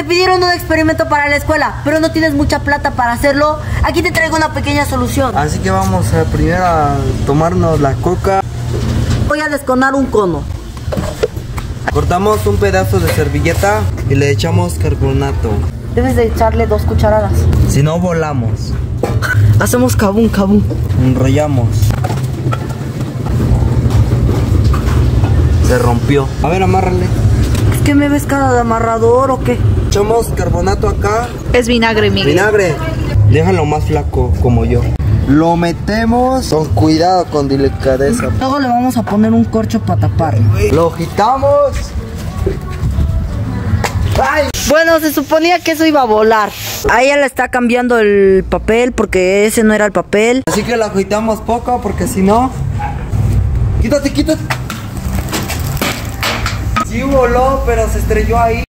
Te pidieron un experimento para la escuela, pero no tienes mucha plata para hacerlo. Aquí te traigo una pequeña solución. Así que vamos a primero a tomarnos la coca. Voy a desconar un cono. Cortamos un pedazo de servilleta y le echamos carbonato. Debes de echarle dos cucharadas. Si no volamos, Hacemos cabún, cabún. enrollamos. Se rompió. A ver, amárrale. ¿Es que me ves cara de amarrador o qué? Echamos carbonato acá. Es vinagre, Miguel. Vinagre. Déjalo más flaco como yo. Lo metemos con cuidado, con delicadeza. Luego le vamos a poner un corcho para taparlo. Lo quitamos. ¡Ay! Bueno, se suponía que eso iba a volar. A ella le está cambiando el papel porque ese no era el papel. Así que lo agitamos poco porque si no. Quítate, quítate. Sí voló, pero se estrelló ahí.